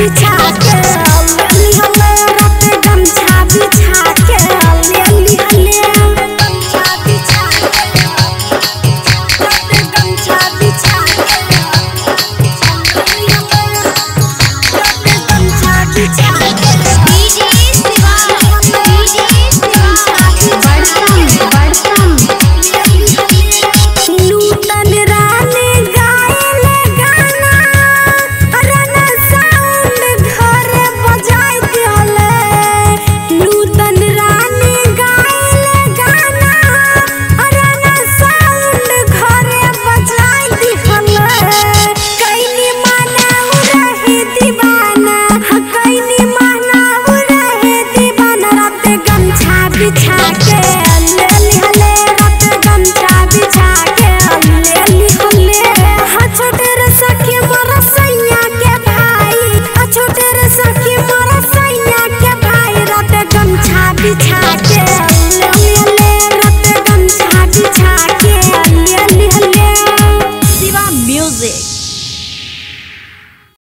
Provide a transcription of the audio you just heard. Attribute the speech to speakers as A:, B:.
A: to talk.